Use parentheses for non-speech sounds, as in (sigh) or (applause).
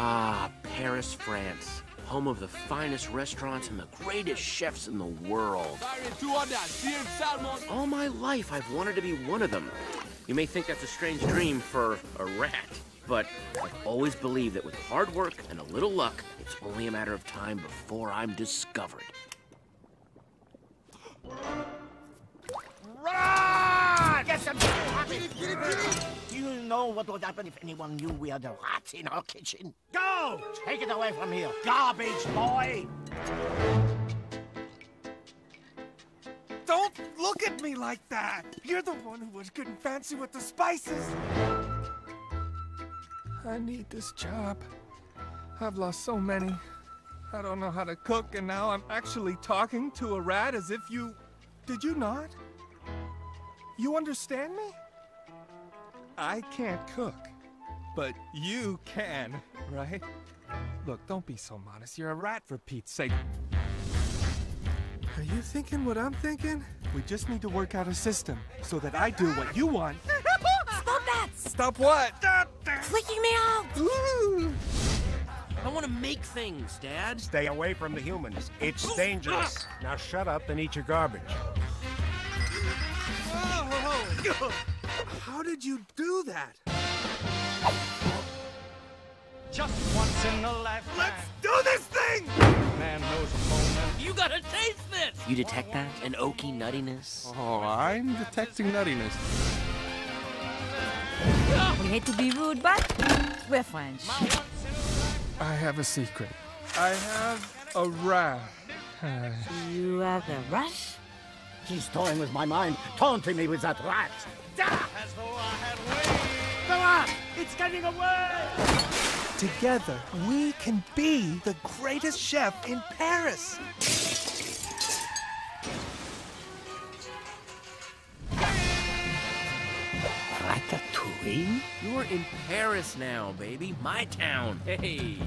Ah, Paris, France. Home of the finest restaurants and the greatest chefs in the world. All my life, I've wanted to be one of them. You may think that's a strange dream for a rat, but I've always believed that with hard work and a little luck, it's only a matter of time before I'm discovered. Know what would happen if anyone knew we had a rat in our kitchen? Go! Take it away from here, garbage boy! Don't look at me like that! You're the one who was good and fancy with the spices! I need this job. I've lost so many. I don't know how to cook, and now I'm actually talking to a rat as if you... Did you not? You understand me? I can't cook, but you can, right? Look, don't be so modest. You're a rat for Pete's sake. Are you thinking what I'm thinking? We just need to work out a system so that I do what you want. (laughs) Stop that! Stop what? Flicking me out! Ooh. I want to make things, Dad. Stay away from the humans. It's dangerous. Ah. Now shut up and eat your garbage. Whoa! How did you do that? Just once in a lifetime. Let's do this thing! Man knows a moment. You gotta taste this! You detect that? An oaky nuttiness? Oh, I'm detecting nuttiness. We hate to be rude, but we're French. I have a secret. I have a rat. You have a rush? He's toying with my mind, taunting me with that rat. Ah! The rat! It's getting away! Together, we can be the greatest chef in Paris. Ratatouille? You're in Paris now, baby. My town. Hey.